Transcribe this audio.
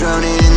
drowning